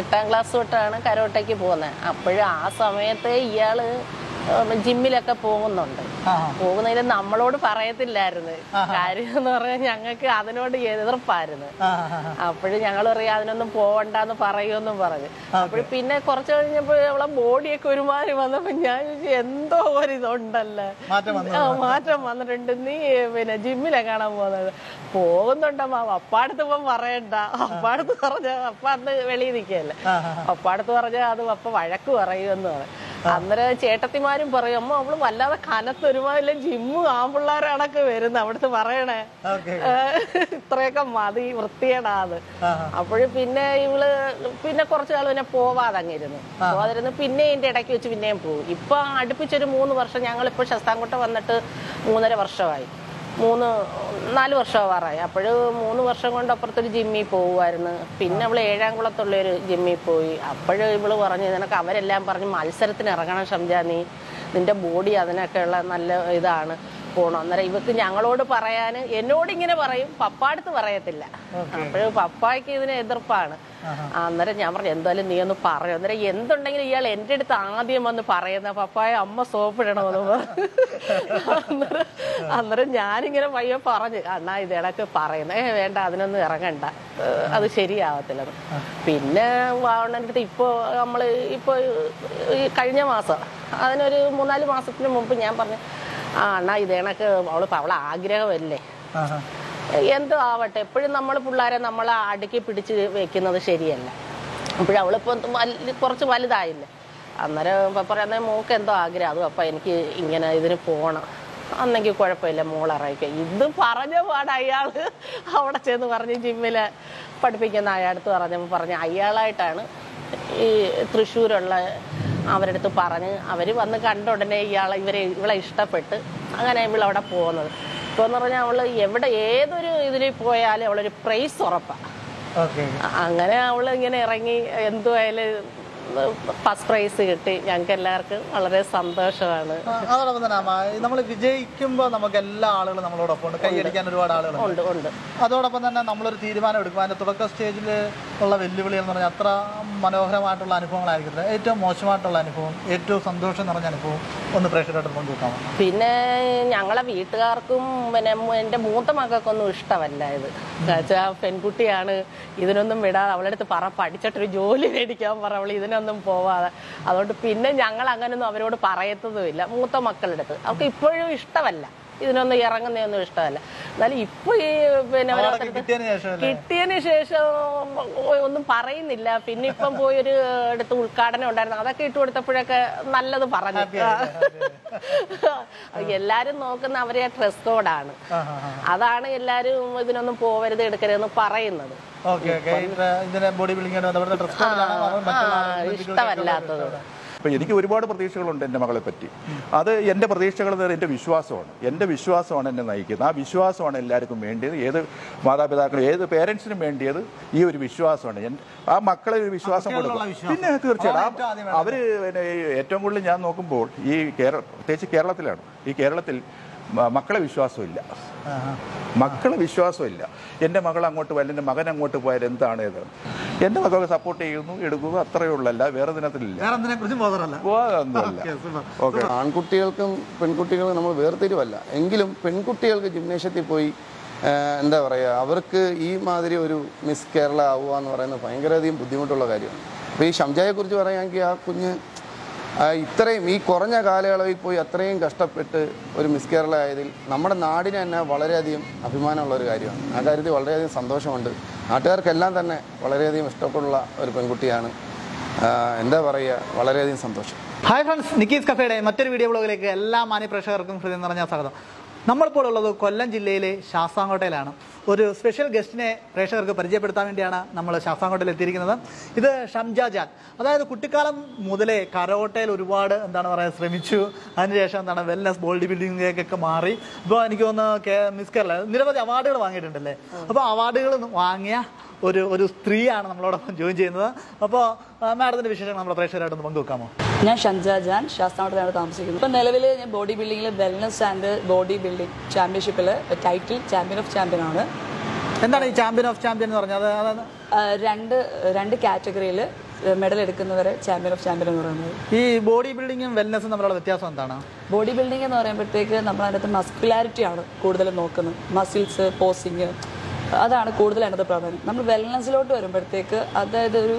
എട്ടാം ക്ലാസ് തൊട്ടാണ് കരോട്ടയ്ക്ക് പോകുന്നത്. അപ്പോഴും ആ സമയത്ത് ഇയാൾ ഉം, ജിമ്മിലൊക്കെ പോകുന്നുണ്ട്. പോകുന്നതിന് നമ്മളോട് പറയത്തില്ലായിരുന്നു. കാര്യം എന്ന് പറഞ്ഞാൽ ഞങ്ങൾക്ക് അതിനോട് എതിർപ്പായിരുന്നു. അപ്പോഴും ഞങ്ങൾ പറയാം അതിനൊന്നും പോവണ്ടെന്ന് പറയുമെന്നും പറഞ്ഞു. അപ്പോഴും പിന്നെ കുറച്ച് കഴിഞ്ഞപ്പോൾ അവളെ ബോഡിയൊക്കെ ഒരുമാതിരി വന്നപ്പോ ഞാൻ ചോദിച്ചു എന്തോ ഒരു ഇതുണ്ടല്ലോ? മാറ്റം വന്നിട്ടുണ്ട്. നീ പിന്നെ ജിമ്മിലെ കാണാൻ പോകുന്നത്? പോകുന്നുണ്ടമ്മ അപ്പാടത്ത് ഇപ്പം പറയണ്ട. അപ്പാടത്ത് പറഞ്ഞ അപ്പ അന്ന് വെളിയിൽ ആ, അപ്പാടത്ത് പറഞ്ഞാൽ അത് അപ്പ വഴക്ക് പറയുമെന്ന് പറയും അന്നേരം ചേട്ടത്തിമാരും പറയും അമ്മ അവൾ വല്ലാതെ കനത്ത് ഒരുമാതിരി ജിമ്മ് ആമ്പിള്ളേരാണൊക്കെ വരുന്നത് അവിടുത്തെ പറയണേ. ഇത്രയൊക്കെ മതി വൃത്തിയേടാത് അപ്പോഴും പിന്നെ ഇവൾ പിന്നെ കുറച്ചു നാൾ പിന്നെ പോവാതെ അങ്ങിരുന്നു പോവാതിരുന്ന് പിന്നെ ഇതിന്റെ ഇടയ്ക്ക് വെച്ച് പിന്നെയും പോകും ഇപ്പൊ അടുപ്പിച്ചൊരു മൂന്ന് വർഷം ഞങ്ങൾ ഞങ്ങളിപ്പോ ശസ്താംകോട്ട വന്നിട്ട് മൂന്നര വർഷമായി. മൂന്ന് നാല് വർഷമാവാറായി. അപ്പോഴ് മൂന്ന് വർഷം കൊണ്ട് അപ്പുറത്തൊരു ജിമ്മിൽ പോകുമായിരുന്നു പിന്നെ അവൾ ഏഴാം കുളത്തുള്ളൊരു ജിമ്മിൽ പോയി. അപ്പോഴ് ഇവൾ പറഞ്ഞു നിനക്ക് അവരെല്ലാം പറഞ്ഞ് മത്സരത്തിന് ഇറങ്ങണം ഷംജാ. നീ നിന്റെ ബോഡി അതിനൊക്കെയുള്ള നല്ല ഇതാണ്. പോണം. അന്നേരം ഇവക്ക് ഞങ്ങളോട് പറയാൻ എന്നോട് ഇങ്ങനെ പറയും പപ്പാടുത്ത് പറയത്തില്ല. അപ്പോഴും പപ്പായ്ക്ക് ഇതിന് എതിർപ്പാണ്. അന്നേരം ഞാൻ പറഞ്ഞു എന്തായാലും നീ ഒന്ന് പറയും. അന്നേരം എന്തുണ്ടെങ്കിലും ഇയാൾ എന്റെ അടുത്ത് ആദ്യം വന്ന് പറയുന്ന പപ്പായ അമ്മ സോപ്പ് ഇടണമെന്ന് പറഞ്ഞു. അന്നേരം അന്നേരം ഞാനിങ്ങനെ പയ്യെ പറഞ്ഞു അണ്ണാ ഇത് ഇടയ്ക്ക് പറയുന്നത് ഏ വേണ്ട അതിനൊന്നും ഇറങ്ങണ്ട. അത് ശരിയാവത്തില്ല. പിന്നെ വാണന്റെ അടുത്ത് ഇപ്പോൾ നമ്മൾ ഇപ്പോൾ കഴിഞ്ഞ മാസം അതിനൊരു മൂന്നാൽ മാസത്തിന് മുമ്പ് ഞാൻ പറഞ്ഞു ആ അണ്ണാ ഇത് കണക്ക് അവൾ അവളെ ആഗ്രഹമല്ലേ. എന്തോ ആവട്ടെ എപ്പോഴും നമ്മൾ പിള്ളേരെ നമ്മൾ അടുക്കി പിടിച്ച് വെക്കുന്നത് ശരിയല്ല. അപ്പോഴും അവളിപ്പോൾ വലിയ കുറച്ച് വലുതായില്ലേ? അന്നേരം ഇപ്പം പറയുന്ന മോക്ക് എന്തോ ആഗ്രഹം? അതും അപ്പം എനിക്ക് ഇങ്ങനെ ഇതിന് പോകണം അന്നെങ്കിൽ കുഴപ്പമില്ല മോളറിയിക്കുക ഇത് പറഞ്ഞ പാട് അയാൾ അവിടെ ചെന്ന് പറഞ്ഞ് ജിമ്മിൽ പഠിപ്പിക്കുന്ന അയാളടുത്ത് പറഞ്ഞപ്പോൾ പറഞ്ഞ് അയാളായിട്ടാണ് ഈ തൃശ്ശൂരുള്ള അവരുടെ അടുത്ത് പറഞ്ഞ് അവർ വന്ന് കണ്ട ഉടനെ ഇയാളെ ഇവരെ ഇവളെ ഇഷ്ടപ്പെട്ട് അങ്ങനെ ഇവളവിടെ പോകുന്നത്. ഇപ്പോൾ എന്ന് പറഞ്ഞാൽ അവൾ എവിടെ ഏതൊരു ഇതിൽ പോയാലും അവളൊരു പ്രൈസ് ഉറപ്പാണ് അങ്ങനെ അവൾ ഇങ്ങനെ ഇറങ്ങി എന്തുമായാലും ഫസ്റ്റ് പ്രൈസ് കിട്ടി. ഞങ്ങൾക്ക് എല്ലാവർക്കും വളരെ സന്തോഷമാണ്. അതോടൊപ്പം തന്നെ നമ്മൾ വിജയിക്കുമ്പോൾ നമുക്ക് എല്ലാ ആളുകളും നമ്മളോടൊപ്പം ഉണ്ട്. കൈയടിക്കാൻ ഒരുപാട് ആളുകൾ ഉണ്ട് ഉണ്ട്. അതോടൊപ്പം തന്നെ നമ്മളൊരു തീരുമാനം എടുക്കും. അതിന്റെ തുടക്ക സ്റ്റേജിൽ ഉള്ള വെല്ലുവിളി എന്ന് പറഞ്ഞാൽ അത്ര മനോഹരമായിട്ടുള്ള അനുഭവങ്ങളായിരിക്കില്ല ഏറ്റവും മോശമായിട്ടുള്ള അനുഭവം ഏറ്റവും സന്തോഷം നിറഞ്ഞ അനുഭവം ഒന്ന് പ്രേക്ഷകരായിട്ട് പങ്കുവെക്കാം പിന്നെ ഞങ്ങളെ വീട്ടുകാർക്കും പിന്നെ എന്റെ മൂത്ത മക്കൾക്കൊന്നും ഇഷ്ടമല്ല ഇത്. പെൺകുട്ടിയാണ് ഇതിനൊന്നും വിടാതെ അവളെടുത്ത് പറ പഠിച്ചിട്ടൊരു ജോലി മേടിക്കാൻ പറ അവൾ ഇതിനൊന്നും പോവാതെ. അതുകൊണ്ട് പിന്നെ ഞങ്ങൾ അങ്ങനെയൊന്നും അവരോട് പറയത്തതുമില്ല. മൂത്ത മക്കളുടെ അടുത്ത്. അവർക്ക് ഇപ്പോഴും ഇഷ്ടമല്ല. ഇതിനൊന്നും ഇറങ്ങുന്നതൊന്നും ഇഷ്ടമല്ല. എന്നാലും ഇപ്പൊ ഈ പിന്നെ കിട്ടിയതിന് ശേഷം ഒന്നും പറയുന്നില്ല. പിന്നെ ഇപ്പം പോയൊരു അടുത്ത് ഉദ്ഘാടനം ഉണ്ടായിരുന്നു. അതൊക്കെ ഇട്ട് കൊടുത്തപ്പോഴൊക്കെ നല്ലത് പറഞ്ഞു. എല്ലാരും നോക്കുന്ന അവരെ ഡ്രസ് കോഡാണ്. അതാണ് എല്ലാരും ഇതിനൊന്നും പോവരുത് എടുക്കരുതെന്ന് പറയുന്നത്. ഇഷ്ടമല്ലാത്തത്. അപ്പം എനിക്ക് ഒരുപാട് പ്രതീക്ഷകളുണ്ട് എന്റെ മകളെ പറ്റി. അത് എന്റെ പ്രതീക്ഷകൾ എന്ന് എന്റെ വിശ്വാസമാണ്. എന്റെ വിശ്വാസമാണ് എന്നെ നയിക്കുന്നത്. ആ വിശ്വാസമാണ് എല്ലാവർക്കും വേണ്ടിയത്. ഏത് മാതാപിതാക്കളും ഏത് പേരൻസിനും വേണ്ടിയത് ഈ ഒരു വിശ്വാസമാണ്. ആ മക്കളെ ഒരു വിശ്വാസം കൊടുക്കും. പിന്നെ തീർച്ചയായിട്ടും അവർ ഏറ്റവും അവർ ഈ ഏറ്റവും കൂടുതൽ ഞാൻ നോക്കുമ്പോൾ ഈ കേരള പ്രത്യേകിച്ച് കേരളത്തിലാണ്. ഈ കേരളത്തിൽ മക്കളെ വിശ്വാസമില്ല. മക്കളെ വിശ്വാസമില്ല. എന്റെ മകൾ അങ്ങോട്ട് പോയാൽ എന്റെ മകൻ അങ്ങോട്ട് പോയാൽ എന്താണ് ഇത് എന്റെ മക്കളെ സപ്പോർട്ട് ചെയ്യുന്നു എടുക്കുക അത്രയേ ഉള്ളല്ല വേറെ ദിനത്തിലില്ല ആൺകുട്ടികൾക്കും പെൺകുട്ടികൾക്കും നമ്മൾ വേർതിരിവല്ല. എങ്കിലും പെൺകുട്ടികൾക്ക് ജിംനേഷ്യത്തിൽ പോയി എന്താ പറയുക അവർക്ക് ഈ മാതിരി ഒരു മിസ് കേരള ആവുക എന്ന് പറയുന്നത് ഭയങ്കരധികം ബുദ്ധിമുട്ടുള്ള കാര്യമാണ്. അപ്പോൾ ഈ ഷംജായെക്കുറിച്ച് പറയുകയാണെങ്കിൽ ആ കുഞ്ഞ് ഇത്രയും ഈ കുറഞ്ഞ കാലയളവിൽ പോയി അത്രയും കഷ്ടപ്പെട്ട് ഒരു മിസ് കേരള ആയതിൽ നമ്മുടെ നാടിന് തന്നെ വളരെയധികം അഭിമാനമുള്ള ഒരു കാര്യമാണ്. ആ കാര്യത്തിൽ വളരെയധികം സന്തോഷമുണ്ട്. നാട്ടുകാർക്കെല്ലാം തന്നെ വളരെയധികം ഇഷ്ടപ്പെടുള്ള ഒരു പെൺകുട്ടിയാണ്. എന്താ പറയുക വളരെയധികം സന്തോഷം. ഹായ് ഫ്രണ്ട്സ് നിക്കീസ് കഫേയുടെ മറ്റൊരു വീഡിയോ ബ്ലോഗിലേക്ക് എല്ലാ മാന്യ പ്രേക്ഷകർക്കും ഹൃദയം നിറഞ്ഞ സ്വാഗതം. നമ്മളിപ്പോൾ ഉള്ളത് കൊല്ലം ജില്ലയിലെ ശാസ്താംകോട്ടയിലാണ്. ഒരു സ്പെഷ്യൽ ഗസ്റ്റിനെ പ്രേക്ഷകർക്ക് പരിചയപ്പെടുത്താൻ വേണ്ടിയാണ് നമ്മൾ ശാസ്താംകോട്ടയിൽ എത്തിയിരിക്കുന്നത്. ഇത് ഷംജാ ജാൻ. അതായത് കുട്ടിക്കാലം മുതലേ കരോട്ടയിൽ ഒരുപാട് എന്താണ് പറയുക ശ്രമിച്ചു. അതിനുശേഷം എന്താണ് വെൽനസ് ബോഡി ബിൽഡിങ്ങിലേക്കൊക്കെ മാറി. ഇപ്പോൾ എനിക്ക് കേ- മിസ് കേരള നിരവധി അവാർഡുകൾ വാങ്ങിയിട്ടുണ്ടല്ലേ? അപ്പോൾ അവാർഡുകൾ വാങ്ങിയ ഒരു ഒരു സ്ത്രീയാണ് നമ്മളോടൊപ്പം ജോയിൻ ചെയ്യുന്നത്. അപ്പോൾ മാഡത്തിന്റെ വിശേഷങ്ങൾ നമ്മുടെ പ്രേക്ഷകരായിട്ടൊന്ന് പങ്കുവെക്കാമോ? ഞാൻ ഷംജാ ജാൻ ശാസ്താംകോട്ടയിലാണ് താമസിക്കുന്നത്. ഇപ്പം നിലവിൽ ഞാൻ ബോഡി ബിൽഡിങ്ങിൽ വെൽനസ് ആൻഡ് ബോഡി ബിൽഡിംഗ് ചാമ്പ്യൻഷിപ്പിൽ ടൈറ്റിൽ ചാമ്പ്യൻ ഓഫ് ചാമ്പ്യൻ ആണ്. എന്താണ് ഈ ചാമ്പ്യൻ ഓഫ് ചാമ്പ്യൻ എന്ന് പറഞ്ഞത്? രണ്ട് രണ്ട് കാറ്റഗറിയിൽ മെഡൽ എടുക്കുന്നവരെ ചാമ്പ്യൻ ഓഫ് ചാമ്പ്യൻ എന്ന് പറയുന്നത്. ഈ ബോഡി ബിൽഡിങ്ങും വെൽനെസ്സും തമ്മിലുള്ള വ്യത്യാസം എന്താണ്? ബോഡി ബിൽഡിംഗ് എന്ന് പറയുമ്പോഴത്തേക്ക് നമ്മൾ അതിനകത്ത് മസ്കുലാരിറ്റി ആണ് കൂടുതലും നോക്കുന്നത്. മസിൽസ് പോസിങ് അതാണ് കൂടുതൽ അതിനകത്ത് പ്രാധാന്യം. നമ്മൾ വെൽനെസ്സിലോട്ട് വരുമ്പോഴത്തേക്ക് അതായത് ഒരു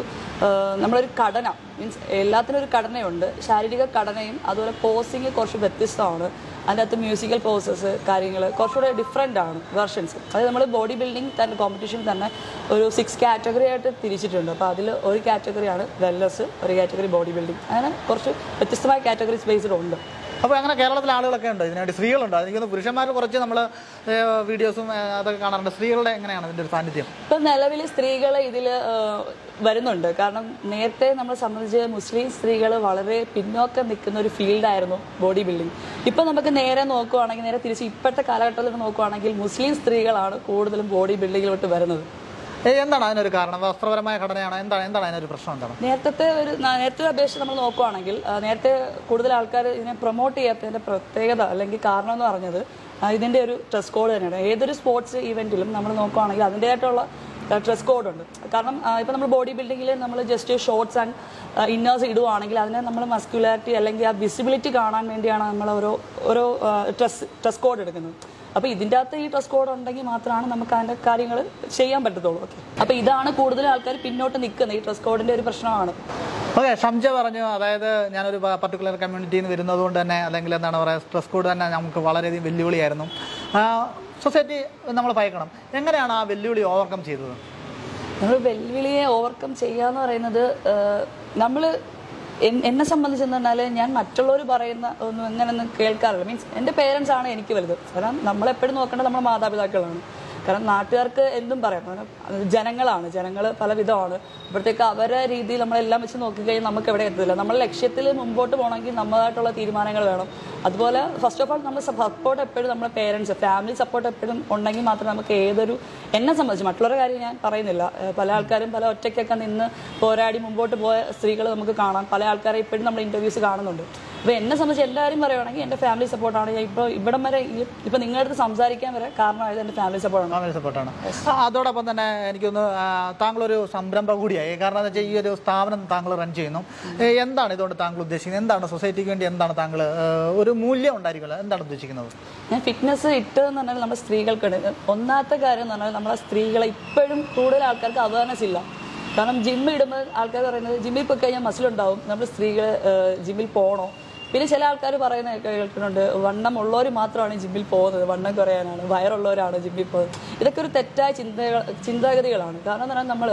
നമ്മളൊരു ഘടന മീൻസ് എല്ലാത്തിനും ഒരു ഘടനയുണ്ട്. ശാരീരിക ഘടനയും അതുപോലെ പോസിങ് കുറച്ച് വ്യത്യസ്തമാണ്. അതിന്റെ അകത്ത് മ്യൂസിക്കൽ പോസസ് കാര്യങ്ങൾ കുറച്ചുകൂടെ ഡിഫറെന്റ് ആണ് വെർഷൻസ് അതായത് നമ്മൾ ബോഡി ബിൽഡിംഗ് തന്നെ കോമ്പറ്റീഷൻ തന്നെ ഒരു സിക്സ് കാറ്റഗറി ആയിട്ട് തിരിച്ചിട്ടുണ്ട്. അപ്പോൾ അതിൽ ഒരു കാറ്റഗറിയാണ് വെല്ലസ് ഒരു കാറ്റഗറി ബോഡി ബിൽഡിംഗ് അങ്ങനെ കുറച്ച് വ്യത്യസ്തമായ കാറ്റഗറീസ് ബേസ്ഡ് ഉണ്ട്. അപ്പോൾ അങ്ങനെ കേരളത്തിലെ ആളുകളൊക്കെ ഉണ്ട്. ഇതിനുവേണ്ടി സ്ത്രീകളുണ്ട്. എനിക്കൊന്ന് പുരുഷന്മാർ കുറച്ച് നമ്മൾ വീഡിയോസും അതൊക്കെ കാണാറുണ്ട്. സ്ത്രീകളുടെ എങ്ങനെയാണ് ഇതിന്റെ ഒരു സാന്നിധ്യം? ഇപ്പം നിലവിൽ സ്ത്രീകൾ ഇതിൽ വരുന്നുണ്ട്. കാരണം നേരത്തെ നമ്മളെ സംബന്ധിച്ച് മുസ്ലിം സ്ത്രീകൾ വളരെ പിന്നോക്കം നിൽക്കുന്ന ഒരു ഫീൽഡായിരുന്നു ബോഡി ബിൽഡിംഗ് ഇപ്പം നമുക്ക് നേരെ നോക്കുവാണെങ്കിൽ നേരെ തിരിച്ച് ഇപ്പോഴത്തെ കാലഘട്ടത്തിൽ നോക്കുവാണെങ്കിൽ മുസ്ലിം സ്ത്രീകളാണ് കൂടുതലും ബോഡി ബിൽഡിങ്ങിലോട്ട് വരുന്നത്. എന്താണ് അതിനൊരു കാരണം? വസ്ത്രപരമായ ഘടനയാണ്? എന്താണ് എന്താണ് അതിനൊരു പ്രശ്നം എന്താണ്? നേരത്തെ ഒരു നേരത്തെ അപേക്ഷിച്ച് നമ്മൾ നോക്കുവാണെങ്കിൽ നേരത്തെ കൂടുതൽ ആൾക്കാർ ഇതിനെ പ്രൊമോട്ട് ചെയ്യാത്തതിന്റെ പ്രത്യേകത അല്ലെങ്കിൽ കാരണം എന്ന് പറഞ്ഞത് ഇതിന്റെ ഒരു ഡ്രസ് കോഡ് തന്നെയാണ്. ഏതൊരു സ്പോർട്സ് ഇവന്റിലും നമ്മൾ നോക്കുവാണെങ്കിൽ അതിന്റെതായിട്ടുള്ള ഡ്രസ് കോഡ് ഉണ്ട്. കാരണം ഇപ്പം നമ്മൾ ബോഡി ബിൽഡിങ്ങിൽ നമ്മൾ ജസ്റ്റ് ഷോർട്സ് ആൻഡ് ഇന്നേഴ്സ് ഇടുവാണെങ്കിൽ അതിനെ നമ്മൾ മസ്ക്യുലാരിറ്റി അല്ലെങ്കിൽ ആ വിസിബിലിറ്റി കാണാൻ വേണ്ടിയാണ് നമ്മൾ ഓരോ ഓരോ ഡ്രസ് ഡ്രസ് കോഡ് എടുക്കുന്നത്. അപ്പോൾ ഇതിന്റെ അകത്ത് ഈ ഡ്രസ് കോഡ് ഉണ്ടെങ്കിൽ മാത്രമാണ് നമുക്ക് അതിന്റെ കാര്യങ്ങൾ ചെയ്യാൻ പറ്റത്തുള്ളൂ. ഓക്കെ അപ്പോൾ ഇതാണ് കൂടുതൽ ആൾക്കാർ പിന്നോട്ട് നിൽക്കുന്നത്. ഈ ഡ്രസ് കോഡിന്റെ ഒരു പ്രശ്നമാണ്. ഓക്കെ ഷംജ പറഞ്ഞു അതായത് ഞാനൊരു പർട്ടിക്കുലർ കമ്മ്യൂണിറ്റിയിൽ നിന്ന് വരുന്നത് കൊണ്ട് തന്നെ അല്ലെങ്കിൽ എന്താണ് പറയുക സ്ട്രെസ് കോഡ് തന്നെ നമുക്ക് വളരെയധികം വെല്ലുവിളിയായിരുന്നു. സൊസൈറ്റി നമ്മൾ ഭയക്കണം. എങ്ങനെയാണ് ആ വെല്ലുവിളി ഓവർകം ചെയ്തത്? നമ്മൾ വെല്ലുവിളിയെ ഓവർകം ചെയ്യുക എന്ന് പറയുന്നത് നമ്മൾ എന്നെ സംബന്ധിച്ചെന്ന് പറഞ്ഞാൽ ഞാൻ മറ്റുള്ളവർ പറയുന്ന ഒന്നും എങ്ങനെയൊന്നും കേൾക്കാറില്ല. മീൻസ് എന്റെ പേരൻസ് ആണ് എനിക്ക് വലുത്. കാരണം നമ്മളെപ്പോഴും നോക്കേണ്ടത് നമ്മുടെ മാതാപിതാക്കളാണ്. കാരണം നാട്ടുകാർക്ക് എന്തും പറയാം. ജനങ്ങളാണ്. ജനങ്ങൾ പല വിധമാണ് അപ്പോഴത്തേക്ക് അവരെ രീതിയിൽ നമ്മളെല്ലാം വെച്ച് നോക്കിക്കഴിഞ്ഞാൽ നമുക്ക് എവിടെ എത്തില്ല നമ്മൾ ലക്ഷ്യത്തിൽ മുമ്പോട്ട് പോകണമെങ്കിൽ നമ്മളായിട്ടുള്ള തീരുമാനങ്ങൾ വേണം. അതുപോലെ ഫസ്റ്റ് ഓഫ് ഓൾ നമ്മൾ സപ്പോർട്ട് എപ്പോഴും നമ്മുടെ പേരൻസ് ഫാമിലി സപ്പോർട്ട് എപ്പോഴും ഉണ്ടെങ്കിൽ മാത്രമേ നമുക്ക് ഏതൊരു എന്നെ സംബന്ധിച്ച് മറ്റുള്ളവരുടെ കാര്യം ഞാൻ പറയുന്നില്ല. പല ആൾക്കാരും പല ഒറ്റയ്ക്കൊക്കെ നിന്ന് പോരാടി മുമ്പോട്ട് പോയ സ്ത്രീകൾ നമുക്ക് കാണാം. പല ആൾക്കാരെ ഇപ്പോഴും നമ്മൾ ഇന്റർവ്യൂസ് കാണുന്നുണ്ട്. അപ്പോൾ എന്നെ സംബന്ധിച്ച് എല്ലാവരും പറയുവാണെങ്കിൽ എന്റെ ഫാമിലി സപ്പോർട്ടാണ് ഞാൻ ഇപ്പോൾ ഇവിടം വരെ ഇപ്പോൾ നിങ്ങളുടെ അടുത്ത് സംസാരിക്കാൻ വരെ കാരണമായത് എന്റെ ഫാമിലി സപ്പോർട്ടാണ് ഫാമിലി സപ്പോർട്ടാണ് അതോടൊപ്പം തന്നെ എനിക്കൊന്ന് താങ്കളൊരു സംരംഭം കൂടിയായി. കാരണം എന്ന് വെച്ചാൽ ഈ ഒരു സ്ഥാപനം താങ്കൾ റൺ ചെയ്യുന്നു. എന്താണ് ഇതുകൊണ്ട് താങ്കൾ ഉദ്ദേശിക്കുന്നത്? എന്താണ് സൊസൈറ്റിക്ക് വേണ്ടി എന്താണ് താങ്കൾ ഒരു മൂല്യം ഉണ്ടായിരിക്കുമല്ലോ? എന്താണ് ഉദ്ദേശിക്കുന്നത്? ഞാൻ ഫിറ്റ്നസ് ഇട്ടതെന്ന് പറഞ്ഞാൽ നമ്മുടെ സ്ത്രീകൾക്ക് ഒന്നാമത്തെ കാര്യം എന്ന് പറഞ്ഞാൽ നമ്മളെ സ്ത്രീകളെ ഇപ്പോഴും കൂടുതൽ ആൾക്കാർക്ക് അവയർനെസ് ഇല്ല. കാരണം ജിമ്മിടുമ്പോൾ ആൾക്കാർ പറയുന്നത് ജിമ്മിൽ പോയി കഴിഞ്ഞാൽ മസിലുണ്ടാവും നമ്മൾ സ്ത്രീകൾ ജിമ്മിൽ പോകണോ പിന്നെ ചില ആൾക്കാർ പറയുന്ന കേൾക്കുന്നുണ്ട്. വണ്ണം ഉള്ളവർ മാത്രമാണ് ജിമ്മിൽ പോകുന്നത്. വണ്ണം കുറയാനാണ്. വയറുള്ളവരാണ് ജിമ്മിൽ പോകുന്നത്. ഇതൊക്കെ ഒരു തെറ്റായ ചിന്തകൾ ചിന്താഗതികളാണ്. കാരണം എന്ന് പറഞ്ഞാൽ നമ്മൾ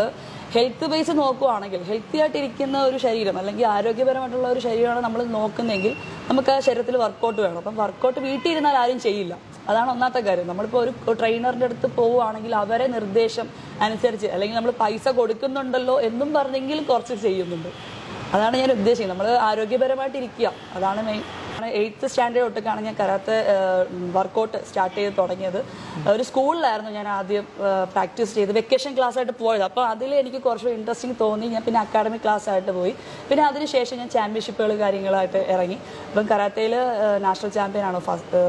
ഹെൽത്ത് ബേസ് നോക്കുവാണെങ്കിൽ ഹെൽത്തി ആയിട്ടിരിക്കുന്ന ഒരു ശരീരം അല്ലെങ്കിൽ ആരോഗ്യപരമായിട്ടുള്ള ഒരു ശരീരമാണ് നമ്മൾ നോക്കുന്നതെങ്കിൽ നമുക്ക് ആ ശരീരത്തിൽ വർക്കൗട്ട് വേണം. അപ്പം വർക്കൗട്ട് വീട്ടിൽ ഇരുന്നാൽ ആരും ചെയ്യില്ല. അതാണ് ഒന്നാമത്തെ കാര്യം. നമ്മളിപ്പോൾ ഒരു ട്രെയിനറിന്റെ അടുത്ത് പോവുകയാണെങ്കിൽ അവരെ നിർദ്ദേശം അനുസരിച്ച് അല്ലെങ്കിൽ നമ്മൾ പൈസ കൊടുക്കുന്നുണ്ടല്ലോ എന്നും പറഞ്ഞെങ്കിൽ കുറച്ച് ചെയ്യുന്നുണ്ട്. അതാണ് ഞാൻ ഉദ്ദേശിക്കുന്നത്. നമ്മൾ ആരോഗ്യപരമായിട്ട് ഇരിക്കുക. അതാണ് മെയിൻ എയ്ത്ത് സ്റ്റാൻഡേർഡ് തൊട്ടൊക്കെയാണ് ഞാൻ കരാത്തെ വർക്കൗട്ട് സ്റ്റാർട്ട് ചെയ്ത് തുടങ്ങിയത്. ഒരു സ്കൂളിലായിരുന്നു ഞാൻ ആദ്യം പ്രാക്ടീസ് ചെയ്ത് വെക്കേഷൻ ക്ലാസ് ആയിട്ട് പോയത്. അപ്പോൾ അതിൽ എനിക്ക് കുറച്ച് ഇൻട്രസ്റ്റിംഗ് തോന്നി. ഞാൻ പിന്നെ അക്കാഡമിക് ക്ലാസ് ആയിട്ട് പോയി. പിന്നെ അതിനുശേഷം ഞാൻ ചാമ്പ്യൻഷിപ്പുകൾ കാര്യങ്ങളായിട്ട് ഇറങ്ങി. അപ്പം കരാത്തയിൽ നാഷണൽ ചാമ്പ്യൻ ആണ്?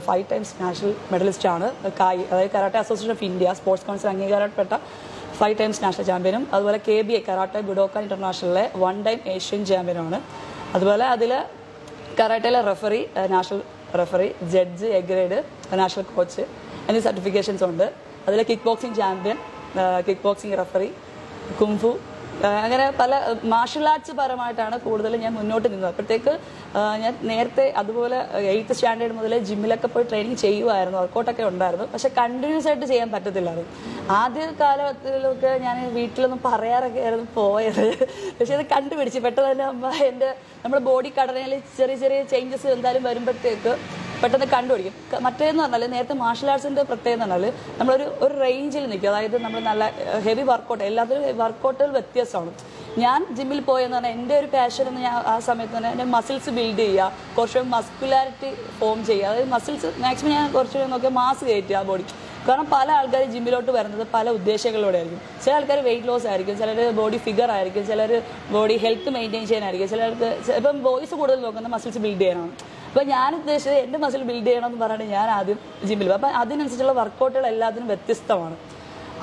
ഫൈവ് ടൈംസ് നാഷണൽ മെഡലിസ്റ്റ് ആണ്. കായ് അതായത് karate association of India sports council അംഗീകാരപ്പെട്ട five times national ചാമ്പ്യനും അതുപോലെ കെ ബി എ കറാട്ടെ ബുഡോക്ക ഇന്റർനാഷണലിലെ വൺ ടൈം ഏഷ്യൻ ചാമ്പ്യനുമാണ് അതുപോലെ അതിൽ കറാട്ടയിലെ referee national referee judge A grade national coach എന്നീ സർട്ടിഫിക്കേഷൻസ് ഉണ്ട്. അതിൽ kick boxing champion kick boxing referee kung fu അങ്ങനെ പല മാർഷൽ ആർട്സ് പരമായിട്ടാണ് കൂടുതലും ഞാൻ മുന്നോട്ട് നിന്നത് അപ്പോഴത്തേക്ക് ഞാൻ നേരത്തെ അതുപോലെ എയ്ത്ത് സ്റ്റാൻഡേർഡ് മുതൽ ജിമ്മിലൊക്കെ പോയി ട്രെയിനിങ് ചെയ്യുമായിരുന്നു വർക്കൗട്ടൊക്കെ ഉണ്ടായിരുന്നു. പക്ഷെ കണ്ടിന്യൂസ് ആയിട്ട് ചെയ്യാൻ പറ്റത്തില്ലായിരുന്നു. ആദ്യ കാലത്തിലൊക്കെ ഞാൻ വീട്ടിലൊന്നും പറയാറൊക്കെ ആയിരുന്നു പോയത്. പക്ഷെ അത് കണ്ടുപിടിച്ച് പെട്ടെന്ന് തന്നെ അമ്മ എന്റെ നമ്മുടെ ബോഡി ഘടനയിൽ ചെറിയ ചെറിയ ചേഞ്ചസ് എന്തായാലും വരുമ്പോഴത്തേക്ക് പെട്ടെന്ന് കണ്ടുപിടിക്കും. മറ്റേന്ന് പറഞ്ഞാൽ നേരത്തെ മാർഷൽ ആർട്സിന്റെ പ്രത്യേകത എന്ന് പറഞ്ഞാൽ നമ്മളൊരു ഒരു റേഞ്ചിൽ നിൽക്കും. അതായത് നമ്മൾ നല്ല ഹെവി വർക്കൗട്ട് എല്ലാത്തിലും വർക്കൗട്ടുകൾ വ്യത്യാസമാണ് ഞാൻ ജിമ്മിൽ പോയെന്ന് പറഞ്ഞാൽ എന്റെ ഒരു പാഷൻ എന്ന് ഞാൻ ആ സമയത്ത് തന്നെ എന്റെ മസിൽസ് ബിൽഡ് ചെയ്യുക. കുറച്ച് മസ്കുലാരിറ്റി ഫോം ചെയ്യുക. അതായത് മസിൽസ് മാക്സിമം ഞാൻ കുറച്ച് നോക്കിയാൽ മാസ് കയറ്റുക ആ ബോഡി കാരണം പല ആൾക്കാർ ജിമ്മിലോട്ട് വരുന്നത് പല ഉദ്ദേശങ്ങളിലൂടെ ആയിരിക്കും ചില ആൾക്കാർ വെയിറ്റ് ലോസ് ആയിരിക്കും. ചിലർ ബോഡി ഫിഗർ ആയിരിക്കും. ചിലർ ബോഡി ഹെൽത്ത് മെയിന്റെയിൻ ചെയ്യാനായിരിക്കും. ചിലർക്ക് ഇപ്പം ബോയ്സ് കൂടുതൽ നോക്കുന്നത് മസിൽസ് ബിൽഡ് ചെയ്യാനാണ്. അപ്പോൾ ഞാൻ ഉദ്ദേശിച്ചത് എന്റെ മസിൽ ബിൽഡ് ചെയ്യണം എന്ന് പറഞ്ഞിട്ട് ഞാൻ ആദ്യം ജിമ്മിൽ അപ്പം അതിനനുസരിച്ചുള്ള വർക്കൗട്ടുകൾ എല്ലാത്തിനും വ്യത്യസ്തമാണ്.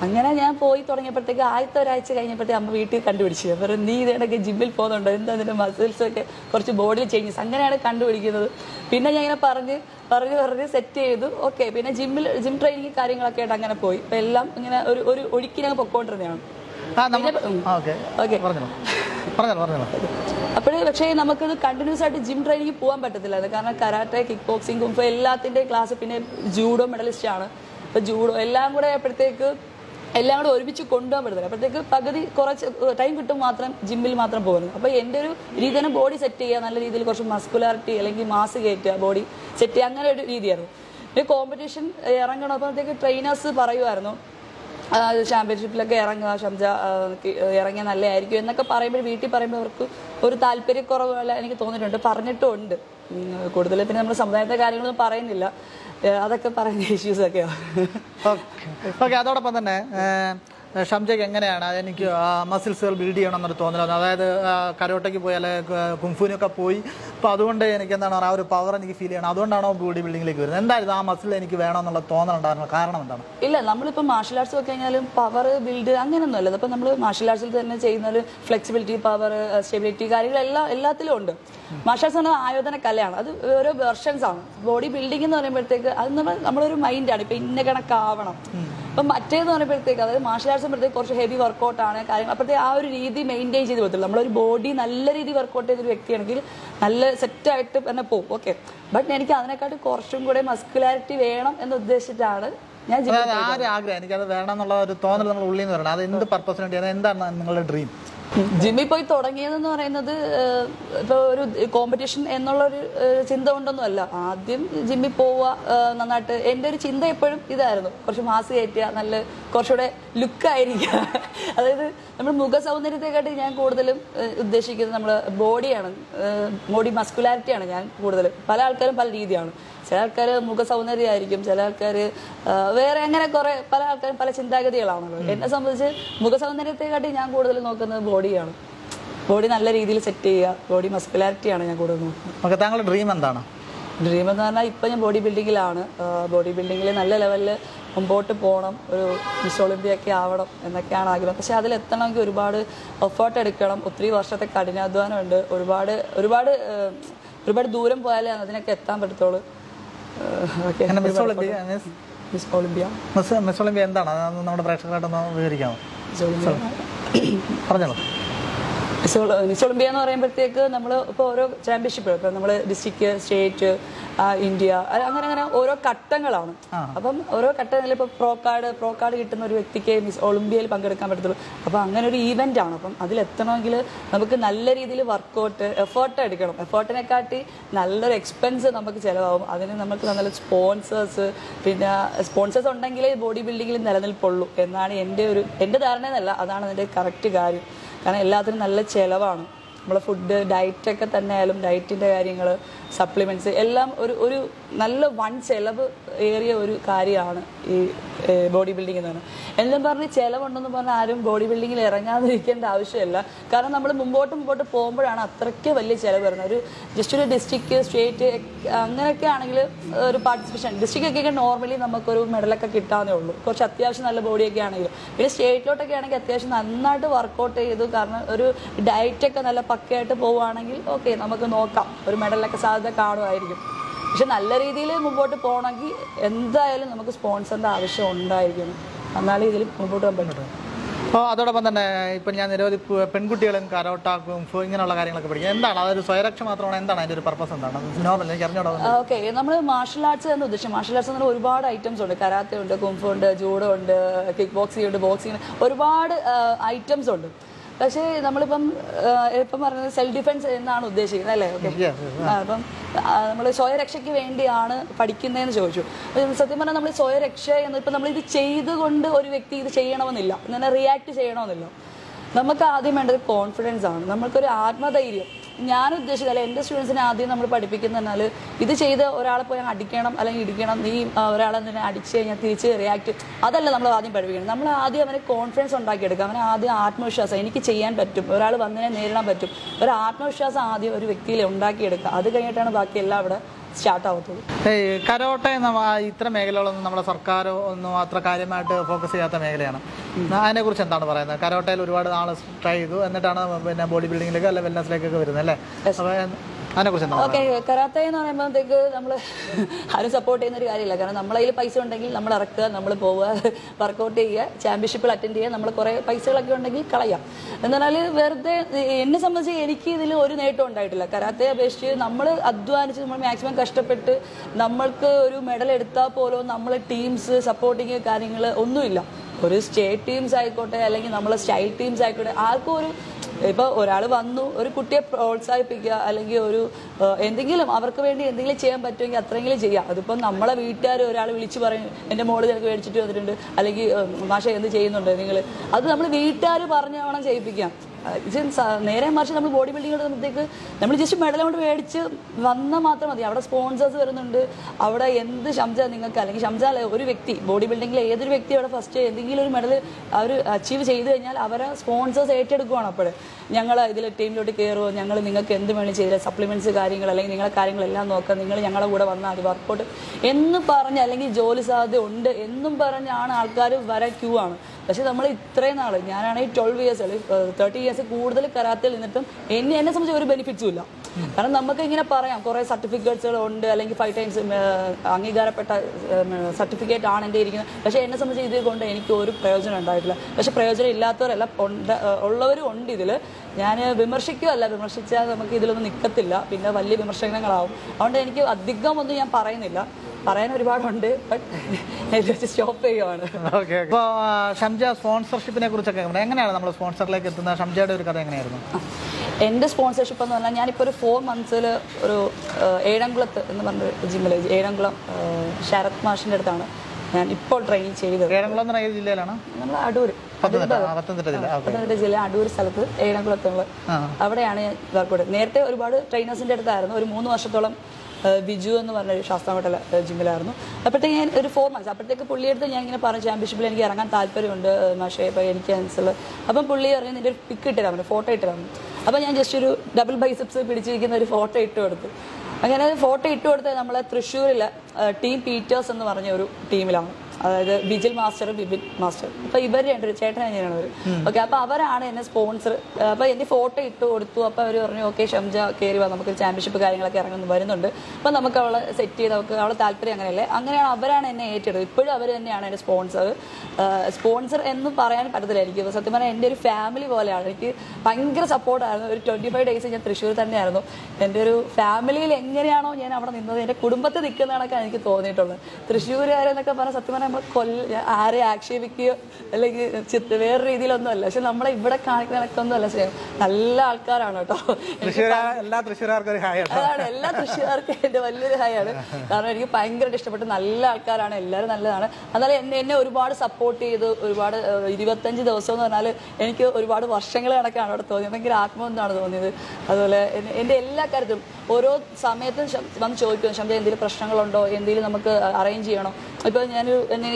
അങ്ങനെ ഞാൻ പോയി തുടങ്ങിയപ്പോഴത്തേക്ക് ആദ്യത്തെ ഒരാഴ്ച കഴിഞ്ഞപ്പോഴത്തേക്ക് അമ്മ വീട്ടിൽ കണ്ടുപിടിച്ചു. അപ്പം നീ ഇതേടൊക്കെ ജിമ്മിൽ പോകുന്നുണ്ടോ? എന്താ നിന്റെ മസിൽസൊക്കെ കുറച്ച് ബോഡിയിൽ ചേഞ്ചസ് അങ്ങനെയാണ് കണ്ടുപിടിക്കുന്നത്. പിന്നെ ഞാൻ ഇങ്ങനെ പറഞ്ഞ് പറഞ്ഞ് പറഞ്ഞ് സെറ്റ് ചെയ്തു. ഓക്കെ പിന്നെ ജിമ്മിൽ ജിം ട്രെയിനിങ് കാര്യങ്ങളൊക്കെ ആയിട്ട് അങ്ങനെ പോയി. ഇപ്പം എല്ലാം ഇങ്ങനെ ഒരു ഒരു ഒഴുക്കിനങ്ങ് പൊക്കോണ്ടിരുന്നതാണ്. അപ്പോഴേ പക്ഷേ നമുക്കിത് കണ്ടിന്യൂസ് ആയിട്ട് ജിം ട്രെയിനിങ് പോകാൻ പറ്റത്തില്ല. അത് കാരണം കരാട്ടെ കിക്ക് ബോക്സിംഗ് കുംഫ എല്ലാത്തിന്റെയും ക്ലാസ് പിന്നെ ജൂഡോ മെഡലിസ്റ്റ് ആണ്. അപ്പോൾ ജൂഡോ എല്ലാം കൂടെ ആയപ്പോഴത്തേക്ക് എല്ലാം കൂടെ ഒരുമിച്ച് കൊണ്ടുപോകാൻ പറ്റത്തില്ല. അപ്പോഴത്തേക്ക് പകുതി കുറച്ച് ടൈം കിട്ടും മാത്രം ജിമ്മിൽ മാത്രം പോകുന്നു അപ്പോൾ എന്റെ ഒരു രീതി തന്നെ ബോഡി സെറ്റ് ചെയ്യുക നല്ല രീതിയിൽ കുറച്ച് മസ്കുലാരിറ്റി അല്ലെങ്കിൽ മാസ് കയറ്റുക ബോഡി സെറ്റ് ചെയ്യുക അങ്ങനെ ഒരു രീതിയായിരുന്നു. ഒരു കോമ്പറ്റീഷൻ ഇറങ്ങണം. അപ്പോഴത്തേക്ക് ട്രെയിനേഴ്സ് പറയുമായിരുന്നു ചാമ്പ്യൻഷിപ്പിലൊക്കെ ഇറങ്ങുക ഷംജ ഇറങ്ങിയ നല്ലതായിരിക്കും എന്നൊക്കെ പറയുമ്പോൾ വീട്ടിൽ പറയുമ്പോൾ അവർക്ക് ഒരു താല്പര്യക്കുറവ് എനിക്ക് തോന്നിയിട്ടുണ്ട്. പറഞ്ഞിട്ടുമുണ്ട് കൂടുതൽ പിന്നെ നമ്മുടെ സമുദായത്തെ കാര്യങ്ങളൊന്നും പറയുന്നില്ല. അതൊക്കെ പറയുന്ന ഇഷ്യൂസ് ഒക്കെയാണ് ഓക്കെ. ഓക്കെ അതോടൊപ്പം തന്നെ ഷംജക്ക് ഷംജയ്ക്ക് എങ്ങനെയാണ് എനിക്ക് മസിൽസുകൾ ബിൽഡ് ചെയ്യണം എന്നൊരു തോന്നൽ അതായത് കരോട്ടയ്ക്ക് പോയി അല്ലെങ്കിൽ കുംഫുവിനൊക്കെ പോയി. അപ്പോൾ അതുകൊണ്ട് എനിക്ക് എന്താണ് ആ ഒരു പവർ എനിക്ക് ഫീൽ ചെയ്യണം. അതുകൊണ്ടാണോ ബോഡി ബിൽഡിങ്ങിലേക്ക് വരുന്നത്? എന്തായാലും ആ മസിൽ എനിക്ക് വേണം എന്നുള്ള തോന്നൽ ഉണ്ടായിരുന്ന കാരണം എന്താണ്? ഇല്ല നമ്മളിപ്പോൾ മാർഷൽ ആർട്സ് ഒക്കെ കഴിഞ്ഞാലും പവർ ബിൽഡ് അങ്ങനെയൊന്നും അല്ല. ഇപ്പം നമ്മൾ മാർഷൽ ആർട്സിൽ തന്നെ ചെയ്യുന്ന ഫ്ലെക്സിബിലിറ്റി പവർ സ്റ്റെബിലിറ്റി കാര്യങ്ങളെല്ലാം എല്ലാത്തിലും ഉണ്ട്. മാർഷൽ ആർട്സ് പറഞ്ഞാൽ ആയോധന കലയാണ്. അത് ഓരോ വെർഷൻസ് ആണ്. ബോഡി ബിൽഡിംഗ് എന്ന് പറയുമ്പോഴത്തേക്ക് അത് നമ്മൾ നമ്മളൊരു മൈൻഡാണ് ഇപ്പം ഇന്ന കണക്കാവണം. അപ്പം മറ്റേന്ന് പറയുമ്പോഴത്തേക്ക് അതായത് മാർഷൽ ആർട്സ് പറയുമ്പോഴത്തേക്ക് കുറച്ച് ഹെവി വർക്കൗട്ടാണ് കാര്യങ്ങൾ അപ്പോഴത്തെ ആ ഒരു രീതി മെയിന്റെയിൻ ചെയ്ത് പോകത്തില്ല നമ്മളൊരു ബോഡി നല്ല രീതി വർക്കൗട്ട് ചെയ്തൊരു വ്യക്തിയാണെങ്കിൽ നല്ല സെറ്റായിട്ട് തന്നെ പോകും ഓക്കെ ബട്ട് എനിക്ക് അതിനെക്കാട്ടും കുറച്ചും കൂടെ മസ്കുലാരിറ്റി വേണം എന്ന് ഉദ്ദേശിച്ചിട്ടാണ് ഞാൻ ആഗ്രഹം എനിക്ക് ആ ഒരു ആഗ്രഹം. എനിക്കത് വേണം എന്നുള്ള ഒരു തോന്നൽ നമ്മൾ ഉള്ളിൽ നിന്ന് വരണം. അത് എന്ത് പർപ്പസിന് വേണ്ടി എന്താണ് നിങ്ങളുടെ ഡ്രീം ജിമ്മിൽ പോയി തുടങ്ങിയതെന്ന് പറയുന്നത് ഇപ്പൊ ഒരു കോമ്പറ്റീഷൻ എന്നുള്ള ഒരു ചിന്ത കൊണ്ടൊന്നും അല്ല ആദ്യം ജിമ്മിൽ പോവുക നന്നായിട്ട്. എന്റെ ഒരു ചിന്ത എപ്പോഴും ഇതായിരുന്നു. കുറച്ച് മാസ് കയറ്റുക നല്ല കുറച്ചുകൂടെ ലുക്കായിരിക്കുക അതായത് നമ്മൾ മുഖ സൗന്ദര്യത്തെക്കാട്ടി ഞാൻ കൂടുതലും ഉദ്ദേശിക്കുന്നത് നമ്മുടെ ബോഡിയാണ് ബോഡി മസ്കുലാരിറ്റിയാണ് ഞാൻ കൂടുതലും. പല ആൾക്കാരും പല രീതിയാണ്. ചില ആൾക്കാർ മുഖ സൗന്ദര്യമായിരിക്കും ചില ആൾക്കാർ വേറെ അങ്ങനെ കുറെ പല ആൾക്കാരും പല ചിന്താഗതികളാണല്ലോ. എന്നെ സംബന്ധിച്ച് മുഖ സൗന്ദര്യത്തെക്കാട്ടി ഞാൻ കൂടുതൽ നോക്കുന്നത് ബോഡിയാണ്. ബോഡി നല്ല രീതിയിൽ സെറ്റ് ചെയ്യുക ബോഡി മസ്കുലാരിറ്റിയാണ് ഞാൻ കൂടുതൽ നോക്കുന്നത്. താങ്കളുടെ ഡ്രീം എന്താണ്? ഡ്രീം എന്ന് പറഞ്ഞാൽ ഇപ്പം ഞാൻ ബോഡി ബിൽഡിങ്ങിലാണ് ബോഡി ബിൽഡിങ്ങിൽ നല്ല ലെവലിൽ മുമ്പോട്ട് പോകണം ഒരു മിസ് ഒളിമ്പിയൊക്കെ ആവണം എന്നൊക്കെയാണ് ആഗ്രഹം. പക്ഷേ അതിലെത്തണമെങ്കിൽ ഒരുപാട് എഫേർട്ട് എടുക്കണം. ഒത്തിരി വർഷത്തെ കഠിനാധ്വാനമുണ്ട്. ഒരുപാട് ഒരുപാട് ഒരുപാട് ദൂരം പോയാലേ അതിനൊക്കെ എത്താൻ പറ്റത്തുള്ളൂ. Miss Olympia Miss Olympia Miss Miss Olympia എന്താണ്? നമ്മുടെ പ്രേക്ഷകരായിട്ടൊന്ന് വിവരിക്കാമോ? പറഞ്ഞോളൂ. മിസ് ഒള- മിസ് ഒളിമ്പിയ എന്ന് പറയുമ്പോഴത്തേക്ക് നമ്മൾ ഇപ്പോൾ ഓരോ ചാമ്പ്യൻഷിപ്പ് ഇപ്പം നമ്മൾ ഡിസ്ട്രിക്ട് സ്റ്റേറ്റ് ഇന്ത്യ അങ്ങനെ അങ്ങനെ ഓരോ ഘട്ടങ്ങളാണ്. അപ്പം ഓരോ ഘട്ടങ്ങളിൽ ഇപ്പോൾ പ്രോ കാർഡ് പ്രോ കാർഡ് കിട്ടുന്ന ഒരു വ്യക്തിക്ക് മിസ് ഒളിമ്പിയയിൽ പങ്കെടുക്കാൻ പറ്റത്തുള്ളൂ. അപ്പോൾ അങ്ങനെ ഒരു ഈവന്റ് ആണ്. അപ്പം അതിലെത്തണമെങ്കിൽ നമുക്ക് നല്ല രീതിയിൽ വർക്കൗട്ട് എഫേർട്ട് എടുക്കണം. എഫേർട്ടിനെക്കാട്ടി നല്ലൊരു എക്സ്പെൻസ് നമുക്ക് ചിലവാകും. അതിന് നമുക്ക് നല്ല സ്പോൺസേഴ്സ് പിന്നെ സ്പോൺസേഴ്സ് ഉണ്ടെങ്കിലേ ബോഡി ബിൽഡിങ്ങിൽ നിലനിൽപ്പുള്ളൂ. എന്നാണ് എന്റെ ഒരു എന്റെ ധാരണ എന്നല്ല അതാണ് അതിന്റെ കറക്റ്റ് കാര്യം. കാരണം എല്ലാത്തിനും നല്ല ചിലവാണ്. നമ്മളെ ഫുഡ് ഡയറ്റൊക്കെ തന്നെ ആയാലും ഡയറ്റിന്റെ കാര്യങ്ങൾ സപ്ലിമെന്റ്സ് എല്ലാം ഒരു ഒരു നല്ല വൺ ചെലവ് ഏറിയ ഒരു കാര്യമാണ് ഈ ബോഡി ബിൽഡിംഗ് എന്ന് പറഞ്ഞാൽ എല്ലാം പറഞ്ഞ് ചിലവുണ്ടെന്ന് പറഞ്ഞാൽ ആരും ബോഡി ബിൽഡിങ്ങിൽ ഇറങ്ങാതിരിക്കേണ്ട ആവശ്യമില്ല. കാരണം നമ്മൾ മുമ്പോട്ട് മുമ്പോട്ട് പോകുമ്പോഴാണ് അത്രയ്ക്ക് വലിയ ചിലവ് വരുന്നത്. ഒരു ജസ്റ്റ് ഒരു ഡിസ്ട്രിക്ട് സ്റ്റേറ്റ് അങ്ങനെയൊക്കെ ആണെങ്കിൽ ഒരു പാർട്ടിസിപ്പേഷൻ ഡിസ്ട്രിക്ട് ഒക്കെ നോർമലി നമുക്കൊരു മെഡലൊക്കെ കിട്ടാവുന്നേ ഉള്ളൂ. കുറച്ച് അത്യാവശ്യം നല്ല ബോഡിയൊക്കെ ആണെങ്കിലും പിന്നെ സ്റ്റേറ്റിലോട്ടൊക്കെ ആണെങ്കിൽ അത്യാവശ്യം നന്നായിട്ട് വർക്കൗട്ട് ചെയ്തു. കാരണം ഒരു ഡയറ്റൊക്കെ നല്ല പക്കയായിട്ട് പോവുകയാണെങ്കിൽ ഓക്കെ നമുക്ക് നോക്കാം. ഒരു മെഡലൊക്കെ സാധ്യത കാണുമായിരിക്കും. പക്ഷെ നല്ല രീതിയിൽ മുമ്പോട്ട് പോകണമെങ്കിൽ എന്തായാലും നമുക്ക് സ്പോൺസറിന്റെ ആവശ്യം ഉണ്ടായിരിക്കണം എന്നാലും ഇതിൽ മുമ്പോട്ട് പോകാൻ പറ്റും. അപ്പോൾ അതോടൊപ്പം തന്നെ ഇപ്പം ഞാൻ നിരവധി പെൺകുട്ടികളും കരോട്ട കുംഫു ഇങ്ങനെയുള്ള കാര്യങ്ങളൊക്കെ പഠിക്കും. എന്താണ്? അതൊരു സ്വയരക്ഷ മാത്രമാണ് എന്താണ് അതിന്റെ ഒരു പർപ്പസ് എന്താണ്? നോർമൽ എനിക്ക് അറിഞ്ഞോടാ ഓക്കെ. നമ്മൾ മാർഷൽ ആർട്സ് എന്ന് ഉദ്ദേശിച്ചു മാർഷൽ ആർട്സ് എന്ന് പറഞ്ഞാൽ ഒരുപാട് ഐറ്റംസ് ഉണ്ട്. കരാത്തെ ഉണ്ട് കുംഫു ഉണ്ട് ജൂഡോ ഉണ്ട് കിക്ക് ബോക്സിംഗ് ഉണ്ട്. ബോക്സിംഗ് ഒരുപാട് ഐറ്റംസ് ഉണ്ട്. പക്ഷേ നമ്മളിപ്പം ഇപ്പം പറഞ്ഞത് സെൽഫ് ഡിഫെൻസ് എന്നാണ് ഉദ്ദേശിക്കുന്നത് അല്ലേ? ഓക്കെ. അപ്പം നമ്മൾ സ്വയരക്ഷയ്ക്ക് വേണ്ടിയാണ് പഠിക്കുന്നതെന്ന് ചോദിച്ചു. സത്യം പറഞ്ഞാൽ നമ്മൾ സ്വയരക്ഷ എന്ന് ഇപ്പം നമ്മൾ ഇത് ചെയ്തുകൊണ്ട് ഒരു വ്യക്തി ഇത് ചെയ്യണമെന്നില്ല. ഇങ്ങനെ റിയാക്ട് ചെയ്യണമെന്നില്ല. നമുക്ക് ആദ്യം വേണ്ടത് കോൺഫിഡൻസ് ആണ്. നമുക്കൊരു ആത്മധൈര്യം. ഞാൻ ഉദ്ദേശിച്ചത് എന്റെ സ്റ്റുഡൻസിനെ ആദ്യം നമ്മൾ പഠിപ്പിക്കുന്ന പറഞ്ഞാൽ ഇത് ചെയ്ത് ഒരാളെ പോയി അടിക്കണം അല്ലെങ്കിൽ ഇടിക്കണം നീ ഒരാളെ തന്നെ അടിച്ച് കഴിഞ്ഞാൽ തിരിച്ച് റിയാക്ട് അതല്ല നമ്മൾ ആദ്യം പഠിപ്പിക്കണം നമ്മൾ ആദ്യം അവനെ കോൺഫിഡൻസ് ഉണ്ടാക്കിയെടുക്കുക. അവനെ ആദ്യം ആത്മവിശ്വാസം എനിക്ക് ചെയ്യാൻ പറ്റും ഒരാൾ വന്നതിനെ നേരിടാൻ പറ്റും. ഒരു ആത്മവിശ്വാസം ആദ്യം ഒരു വ്യക്തിയിൽ ഉണ്ടാക്കിയെടുക്കുക. അത് കഴിഞ്ഞിട്ടാണ് ബാക്കി എല്ലാം അവിടെ സ്റ്റാർട്ട് ആവത്തുള്ളൂ ഏയ് കരോട്ടെ എന്ന ഇത്ര മേഖലകളൊന്നും നമ്മുടെ സർക്കാർ ഒന്നും അത്ര കാര്യമായിട്ട് ഫോക്കസ് ചെയ്യാത്ത മേഖലയാണ്. അതിനെ കുറിച്ച് എന്താണ് പറയുന്നത്? കരോട്ടയിൽ ഒരുപാട് നാൾ ട്രൈ ചെയ്തു. എന്നിട്ടാണ് പിന്നെ ബോഡി ബിൽഡിങ്ങിലേക്ക് അല്ലെ വെൽനസിലേക്കൊക്കെ വരുന്നത് അല്ലേ? അപ്പോൾ അതിനെ കുറിച്ച് എന്താണ് ഓക്കെ കരാത്ത എന്ന് പറയുമ്പോഴത്തേക്ക് നമ്മൾ ആരും സപ്പോർട്ട് ചെയ്യുന്ന ഒരു കാര്യമില്ല. കാരണം നമ്മളെ കയ്യിൽ പൈസ ഉണ്ടെങ്കിൽ നമ്മൾ ഇറക്കുക നമ്മൾ പോവുക വർക്കൗട്ട് ചെയ്യുക ചാമ്പ്യൻഷിപ്പിൽ അറ്റൻഡ് ചെയ്യുക നമ്മൾ കുറേ പൈസകളൊക്കെ ഉണ്ടെങ്കിൽ കളയാം. എന്നാൽ വെറുതെ എന്നെ സംബന്ധിച്ച് എനിക്ക് ഇതിൽ ഒരു നേട്ടം ഉണ്ടായിട്ടില്ല. കരാത്തയെ അപേക്ഷിച്ച് നമ്മൾ അധ്വാനിച്ച് നമ്മൾ മാക്സിമം കഷ്ടപ്പെട്ട് നമ്മൾക്ക് ഒരു മെഡൽ എടുത്താൽ പോലും നമ്മൾ ടീംസ് സപ്പോർട്ടിങ് കാര്യങ്ങൾ ഒന്നുമില്ല. ഒരു സ്റ്റേറ്റ് ടീംസ് ആയിക്കോട്ടെ അല്ലെങ്കിൽ നമ്മളെ സ്റ്റൈൽ ടീംസ് ആയിക്കോട്ടെ ആർക്കും ഒരു ഇപ്പോൾ ഒരാൾ വന്നു ഒരു കുട്ടിയെ പ്രോത്സാഹിപ്പിക്കുക അല്ലെങ്കിൽ ഒരു എന്തെങ്കിലും അവർക്ക് വേണ്ടി എന്തെങ്കിലും ചെയ്യാൻ പറ്റുമെങ്കിൽ അത്രയെങ്കിലും ചെയ്യാം. അതിപ്പോ നമ്മളെ വീട്ടുകാർ ഒരാൾ വിളിച്ചു പറയും എന്റെ മോൾ നിനക്ക് മേടിച്ചിട്ട് വന്നിട്ടുണ്ട് അല്ലെങ്കിൽ മാഷ എന്ത് ചെയ്യുന്നുണ്ട് നിങ്ങൾ അത് നമ്മൾ വീട്ടുകാർ പറഞ്ഞു വേണം ചെയ്യിപ്പിക്കാം. നേരെ മറിച്ച് നമ്മൾ ബോഡി ബിൽഡിംഗ് എടുക്കുമ്പോഴത്തേക്ക് നമ്മൾ ജസ്റ്റ് മെഡൽ കൊണ്ട് മേടിച്ച് വന്നാൽ മാത്രം മതി. അവിടെ സ്പോൺസേഴ്സ് വരുന്നുണ്ട്. അവിടെ എന്ത് ഷംജ നിങ്ങൾക്ക്? അല്ലെങ്കിൽ ഷംജ ഒരു വ്യക്തി ബോഡി ബിൽഡിങ്ങിൽ ഏതൊരു വ്യക്തി അവിടെ ഫസ്റ്റ് എന്തെങ്കിലും ഒരു മെഡൽ അവർ അച്ചീവ് ചെയ്ത് കഴിഞ്ഞാൽ അവരെ സ്പോൺസേഴ്സ് ഏറ്റെടുക്കുവാണ് അപ്പോൾ. ഞങ്ങൾ ഇതിൽ ടീമിലോട്ട് കയറുമോ ഞങ്ങൾ നിങ്ങൾക്ക് എന്ത് വേണം ചെയ്യില്ല സപ്ലിമെന്റ്സ് കാര്യങ്ങൾ അല്ലെങ്കിൽ നിങ്ങളെ കാര്യങ്ങളെല്ലാം നോക്കാം. നിങ്ങൾ ഞങ്ങളുടെ കൂടെ വന്നാൽ മതി. വർക്കൗട്ട് എന്ന് പറഞ്ഞ് അല്ലെങ്കിൽ ജോലി സാധ്യത ഉണ്ട് എന്നും പറഞ്ഞാണ് ആൾക്കാർ വരാൻ ക്യൂ ആണ്. പക്ഷെ നമ്മൾ ഇത്രയും നാൾ ഞാനാണെങ്കിൽ ട്വൽവ് ഇയേഴ്സ് അല്ലെങ്കിൽ തേർട്ടി ഇയേഴ്സ് കൂടുതൽ കരാത്തിൽ നിന്നിട്ടും എന്നെ എന്നെ സംബന്ധിച്ച് ഒരു ബെനിഫിറ്റ്സും ഇല്ല. കാരണം നമുക്ക് ഇങ്ങനെ പറയാം കുറേ സർട്ടിഫിക്കറ്റ്സുകൾ ഉണ്ട് അല്ലെങ്കിൽ ഫൈവ് ടൈംസ് അംഗീകാരപ്പെട്ട സർട്ടിഫിക്കറ്റ് ആണ് എന്റെ ഇരിക്കുന്നത്. പക്ഷേ എന്നെ സംബന്ധിച്ച് ഇത് കൊണ്ട് എനിക്ക് ഒരു പ്രയോജനം ഉണ്ടായിട്ടില്ല. പക്ഷെ പ്രയോജനം ഇല്ലാത്തവരല്ല ഉള്ളവരും ഉണ്ട് ഇതിൽ ഞാൻ വിമർശിക്കുകയല്ല വിമർശിച്ചാൽ നമുക്ക് ഇതിലൊന്നും നിൽക്കത്തില്ല പിന്നെ വലിയ വിമർശനങ്ങളാവും. അതുകൊണ്ട് എനിക്ക് അധികം ഒന്നും ഞാൻ പറയുന്നില്ല. പറയാൻ ഒരുപാടുണ്ട് ബട്ട് സ്റ്റോപ്പ് ചെയ്യുവാണ്. ഇപ്പോൾ ഷംജ സ്പോൺസർഷിപ്പിനെ കുറിച്ചൊക്കെ എങ്ങനെയാണ് നമ്മൾ സ്പോൺസറിലേക്ക് എത്തുന്നത്? ഷംജയുടെ ഒരു കഥ എങ്ങനെയായിരുന്നു? എന്റെ സ്പോൺസർഷിപ്പ് എന്ന് പറഞ്ഞാൽ ഞാനിപ്പോൾ ഒരു ഫോർ മന്ത്സിൽ ഒരു ഏഴംകുളത്ത് എന്ന് പറഞ്ഞ ജിമ്മിൽ ഏഴംകുളം ശരത് മാഷിന്റെ അടുത്താണ് ഞാൻ ഇപ്പോൾ ട്രെയിനിങ് ചെയ്തത്. ഏഴംകുളം എന്ന് പറയുന്ന ജില്ലയിലാണ്? നമ്മൾ അടൂർ പത്തനംതിട്ട ജില്ല. അടൂർ സ്ഥലത്ത് ഏഴംകുളത്തുള്ള അവിടെയാണ് ഞാൻ വർക്ക് നേരത്തെ ഒരുപാട് ട്രെയിനേഴ്സിന്റെ അടുത്തായിരുന്നു. ഒരു മൂന്ന് വർഷത്തോളം ബിജു എന്ന് പറഞ്ഞ ഒരു ശാസ്താംകോട്ടല ജിമ്മിലായിരുന്നു. അപ്പോഴത്തേക്ക് ഞാൻ ഒരു ഫോർ മന്ത്സ് അപ്പോഴത്തേക്ക് പുള്ളിയെടുത്ത് ഞാൻ ഇങ്ങനെ പറഞ്ഞു ചാമ്പ്യൻഷിപ്പിൽ എനിക്ക് ഇറങ്ങാൻ താല്പര്യമുണ്ട് മാഷേ ഇപ്പോൾ എനിക്ക് അനുസരിച്ച് അപ്പം പുള്ളി പറഞ്ഞു ഒരു പിക്ക് ഇട്ടുതരാം ഫോട്ടോ ഇട്ടുതരാം അപ്പം ഞാൻ ജസ്റ്റ് ഒരു ഡബിൾ ബൈസെപ്സ് പിടിച്ചിരിക്കുന്ന ഒരു ഫോട്ടോ ഇട്ട് കൊടുത്തു. അങ്ങനെ ഫോട്ടോ ഇട്ട് കൊടുത്തത് നമ്മളെ തൃശ്ശൂരിലെ ടീം പീറ്റേഴ്സ് എന്ന് പറഞ്ഞ ഒരു ടീമിലാണ് അതായത് ബിജിൽ മാസ്റ്റർ ബിബിൻ മാസ്റ്റർ അപ്പൊ ഇവർ രണ്ടുപേരും ചേട്ടൻ തന്നെയാണ് അവർ ഓക്കെ അപ്പൊ അവരാണ് എന്നെ സ്പോൺസർ അപ്പൊ എന്റെ ഫോട്ടോ ഇട്ട് കൊടുത്തു. അപ്പൊ അവർ പറഞ്ഞു ഓക്കെ ഷംജ കയറി വാ നമുക്ക് ചാമ്പ്യൻഷിപ്പ് കാര്യങ്ങളൊക്കെ ഇറങ്ങുന്നു വരുന്നുണ്ട്. അപ്പൊ നമുക്ക് അവളെ സെറ്റ് ചെയ്ത് നമുക്ക് അവളെ താല്പര്യം അങ്ങനെയല്ലേ? അങ്ങനെയാണ് അവരാണ് എന്നെ ഏറ്റെടുത്തത്. ഇപ്പോഴും അവർ തന്നെയാണ് എന്റെ സ്പോൺസർ സ്പോൺസർ എന്ന് പറയാൻ പറ്റത്തില്ല എനിക്ക്. സത്യം പറഞ്ഞാൽ എന്റെ ഒരു ഫാമിലി പോലെയാണ്. എനിക്ക് ഭയങ്കര സപ്പോർട്ടായിരുന്നു ഒരു ട്വന്റി ഫൈവ് ഡേയ്സ് ഞാൻ തൃശ്ശൂർ തന്നെയായിരുന്നു. എന്റെ ഒരു ഫാമിലിയിൽ എങ്ങനെയാണോ ഞാൻ അവിടെ നിന്നത് എന്റെ കുടുംബത്തെ നിൽക്കുന്നതാണൊക്കെ എനിക്ക് തോന്നിയിട്ടുള്ളത്. തൃശ്ശൂരുകാരെന്നൊക്കെ പറഞ്ഞാൽ സത്യം പറഞ്ഞാൽ നമ്മൾ കൊല്ല ആരെ ആക്ഷേപിക്കുകയോ അല്ലെങ്കിൽ ചിത്ത വേറെ രീതിയിലൊന്നും അല്ല പക്ഷെ നമ്മളെ ഇവിടെ കാണിക്കുന്ന അല്ല സ്നേഹം നല്ല ആൾക്കാരാണ് കേട്ടോ. എല്ലാ തൃശ്ശൂർക്കാർക്കും അതാണ് എല്ലാ തൃശ്ശൂരാർക്കും എന്റെ വലിയൊരു ഹായാണ് കാരണം എനിക്ക് ഭയങ്കരമായിട്ട് ഇഷ്ടപ്പെട്ടു നല്ല ആൾക്കാരാണ് എല്ലാവരും നല്ലതാണ്. എന്നാലും എന്നെ എന്നെ ഒരുപാട് സപ്പോർട്ട് ചെയ്ത് ഒരുപാട് ഇരുപത്തഞ്ച് ദിവസം എന്ന് പറഞ്ഞാൽ എനിക്ക് ഒരുപാട് വർഷങ്ങൾ കണക്കാണ് അവിടെ തോന്നിയത്. ഭയങ്കര ആത്മബന്ധമാണ് തോന്നിയത്. അതുപോലെ എന്റെ എന്റെ എല്ലാ കാര്യത്തിലും ഓരോ സമയത്തും വന്ന് ചോദിക്കും ശബ്ദം എന്തെങ്കിലും പ്രശ്നങ്ങളുണ്ടോ? എന്തെങ്കിലും നമുക്ക് അറേഞ്ച് ചെയ്യണോ? ഇപ്പോൾ ഞാനൊരു എന്നെ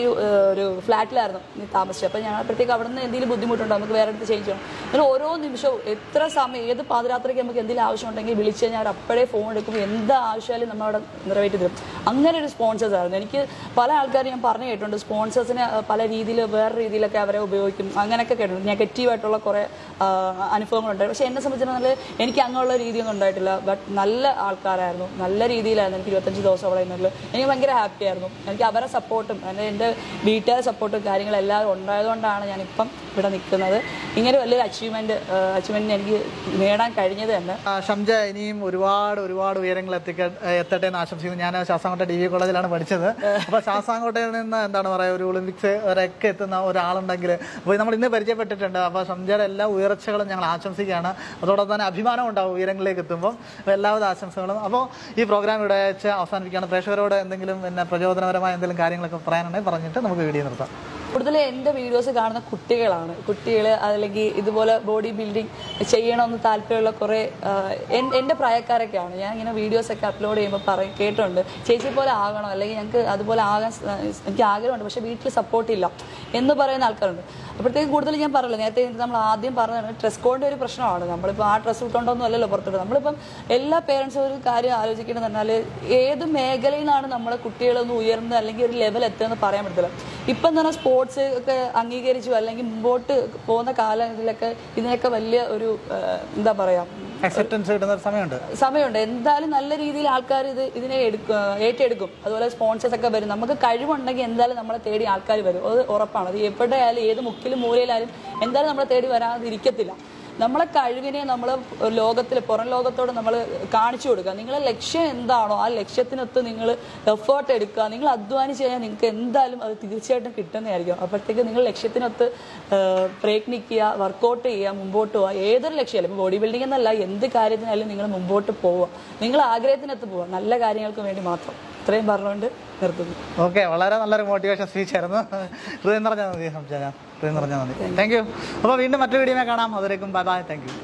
ഒരു ഫ്ലാറ്റിലായിരുന്നു താമസിച്ചത്. അപ്പോൾ ഞാൻ അപ്പോഴത്തേക്ക് അവിടെ നിന്ന് എന്തെങ്കിലും ബുദ്ധിമുട്ടുണ്ടോ? നമുക്ക് വേറെ അടുത്ത് ചേഞ്ച് ചെയ്യണം അങ്ങനെ ഓരോ നിമിഷവും എത്ര സമയം ഏത് പാതിരാത്രിക്ക് നമുക്ക് എന്തെങ്കിലും ആവശ്യമുണ്ടെങ്കിൽ വിളിച്ച് കഴിഞ്ഞാൽ അവർ അപ്പോഴേ ഫോൺ എടുക്കും. എന്ത് ആവശ്യമായാലും നമ്മളവിടെ നിറവേറ്റി തരും. അങ്ങനെ ഒരു സ്പോൺസേഴ്സ് ആയിരുന്നു. എനിക്ക് പല ആൾക്കാരും ഞാൻ പറഞ്ഞു കേട്ടിട്ടുണ്ട്. സ്പോൺസേഴ്സിനെ പല രീതിയിൽ വേറെ രീതിയിലൊക്കെ അവരെ ഉപയോഗിക്കും. അങ്ങനെയൊക്കെ കേട്ടിട്ടുണ്ട്. നെഗറ്റീവായിട്ടുള്ള കുറേ അനുഭവങ്ങളുണ്ട്. പക്ഷേ എന്നെ സംബന്ധിച്ചിടത്തോളം എനിക്ക് അങ്ങനെയുള്ള രീതിയൊന്നും ഉണ്ടായിട്ടില്ല. ബട്ട് നല്ല ആൾക്കാരായിരുന്നു. നല്ല രീതിയിലായിരുന്നു. എനിക്ക് ഇരുപത്തഞ്ച് ദിവസം അവിടെ നിന്നുള്ളത് എനിക്ക് ഭയങ്കര ഹാപ്പി ആയിരുന്നു. എനിക്ക് അവരെ സപ്പോർട്ടും എന്റെ വീട്ടുകാർ സപ്പോർട്ടും കാര്യങ്ങളെല്ലാം ഉണ്ടായതുകൊണ്ടാണ് ഞാനിപ്പം ഇവിടെ നിൽക്കുന്നത്. ഇങ്ങനെ വലിയൊരു അച്ചീവ്മെന്റ് അച്ചീവ്മെന്റ് എനിക്ക് നേടാൻ കഴിഞ്ഞത് തന്നെ ഷംജ ഇനിയും ഒരുപാട് ഒരുപാട് ഉയരങ്ങൾ എത്തിക്ക എത്തട്ടെ എന്ന് ആശംസിക്കുന്നു. ഞാൻ ശാസ്താംകോട്ട വി കോളേജിലാണ് പഠിച്ചത്. അപ്പോൾ ശാസ്താംകോട്ടയിൽ നിന്ന് എന്താണ് പറയുക ഒരു ഒളിമ്പിക്സ് വരെയൊക്കെ എത്തുന്ന ഒരാളുണ്ടെങ്കിൽ അപ്പോൾ നമ്മൾ ഇന്ന് പരിചയപ്പെട്ടിട്ടുണ്ട്. അപ്പോൾ ഷംജയുടെ എല്ലാ ഉയർച്ചകളും ഞങ്ങൾ ആശംസിക്കുകയാണ്. അതോടൊപ്പം തന്നെ അഭിമാനം ഉണ്ടാവും ഉയരങ്ങളിലേക്ക് എത്തുമ്പോൾ എല്ലാവിധ ആശംസകളും. അപ്പോൾ ഈ പ്രോഗ്രാം ഇവിടെ വെച്ച് അവസാനിപ്പിക്കുകയാണ്. പ്രേക്ഷകരോട് എന്തെങ്കിലും പിന്നെ പ്രചോദനപരമായ എന്തെങ്കിലും കാര്യങ്ങളൊക്കെ പറയാനുണ്ടെങ്കിൽ പറഞ്ഞിട്ട് നമുക്ക് വീഡിയോ നിർത്താം. കൂടുതൽ എന്റെ വീഡിയോസ് കാണുന്ന കുട്ടികളാണ്. കുട്ടികൾ അല്ലെങ്കിൽ ഇതുപോലെ ബോഡി ബിൽഡിംഗ് ചെയ്യണമെന്ന് താല്പര്യമുള്ള കുറേ എന്റെ പ്രായക്കാരൊക്കെയാണ്. ഞാൻ ഇങ്ങനെ വീഡിയോസ് ഒക്കെ അപ്ലോഡ് ചെയ്യുമ്പോൾ പറയും കേട്ടിട്ടുണ്ട്. ചേച്ചി പോലെ ആകണം. അല്ലെങ്കിൽ ഞങ്ങൾക്ക് അതുപോലെ ആകാൻ എനിക്ക് ആഗ്രഹമുണ്ട്. പക്ഷേ വീട്ടിൽ സപ്പോർട്ടില്ല എന്ന് പറയുന്ന ആൾക്കാരുണ്ട്. അപ്പോഴത്തേക്ക് കൂടുതൽ ഞാൻ പറയുള്ളൂ നേരത്തെ നമ്മൾ ആദ്യം പറഞ്ഞതാണ് ഡ്രസ് കോഡിന്റെ ഒരു പ്രശ്നമാണ്. നമ്മളിപ്പോൾ ആ ഡ്രസ്സ് ഇട്ടുകൊണ്ടൊന്നും അല്ലല്ലോ പുറത്തോട്ട് നമ്മളിപ്പം എല്ലാ പേരൻസും ഒരു കാര്യം ആലോചിക്കുന്നത് പറഞ്ഞാൽ ഏത് മേഖലയിലാണ് നമ്മളെ കുട്ടികളൊന്ന് ഉയർന്ന് അല്ലെങ്കിൽ ഒരു ലെവൽ എത്തുക എന്ന് പറയാൻ പറ്റത്തില്ല. ഇപ്പം തന്നെ സ്പോർട്സ് ഒക്കെ അംഗീകരിച്ചു അല്ലെങ്കിൽ മുമ്പോട്ട് പോകുന്ന കാലങ്ങളിലൊക്കെ ഇതിനൊക്കെ വലിയ ഒരു എന്താ പറയാ അക്സെപ്റ്റൻസ് കിട്ടുന്ന ഒരു സമയമുണ്ട്. സമയമുണ്ട്. എന്തായാലും നല്ല രീതിയിൽ ആൾക്കാർ ഇത് ഇതിനെ ഏറ്റെടുക്കും. അതുപോലെ സ്പോൺസേഴ്സ് ഒക്കെ വരും. നമുക്ക് കഴിവുണ്ടെങ്കിൽ എന്തായാലും നമ്മളെ തേടി ആൾക്കാർ വരും. അത് ഉറപ്പാണ്. അത് എവിടെയായാലും ഏത് മുക്കിലും മൂലയിലായാലും എന്തായാലും നമ്മളെ തേടി വരാതിരിക്കത്തില്ല. നമ്മളെ കഴിവിനെ നമ്മൾ ലോകത്തിൽ പുറം ലോകത്തോട് നമ്മൾ കാണിച്ചു കൊടുക്കുക. നിങ്ങളെ ലക്ഷ്യം എന്താണോ ആ ലക്ഷ്യത്തിനൊത്ത് നിങ്ങൾ എഫേർട്ട് എടുക്കുക. നിങ്ങൾ അധ്വാനിച്ച് കഴിഞ്ഞാൽ നിങ്ങൾക്ക് എന്തായാലും അത് തീർച്ചയായിട്ടും കിട്ടുന്നതായിരിക്കും. അപ്പോഴത്തേക്ക് നിങ്ങൾ ലക്ഷ്യത്തിനൊത്ത് പ്രയത്നിക്കുക വർക്കൗട്ട് ചെയ്യുക മുമ്പോട്ട് പോവുക. ഏതൊരു ലക്ഷ്യമല്ല? ഇപ്പോൾ ബോഡി ബിൽഡിംഗ് എന്നല്ല എന്ത് കാര്യത്തിനായാലും നിങ്ങൾ മുമ്പോട്ട് പോവുക. നിങ്ങൾ ആഗ്രഹത്തിനൊത്ത് പോവുക. നല്ല കാര്യങ്ങൾക്ക് വേണ്ടി മാത്രം. ഇത്രയും പറഞ്ഞുകൊണ്ട് നിർത്തുന്നു. ഓക്കെ വളരെ നല്ലൊരു മോട്ടിവേഷൻ സ്പീച്ച് ആയിരുന്നു. ഹൃദയം നിറഞ്ഞാൽ മതി സംശയം ഹൃദയം നിറഞ്ഞാൽ മതി താങ്ക് യു അപ്പോൾ വീണ്ടും മറ്റൊരു വീഡിയോ കാണാം. അതുവരേക്കും ബൈ ബൈ താങ്ക് യു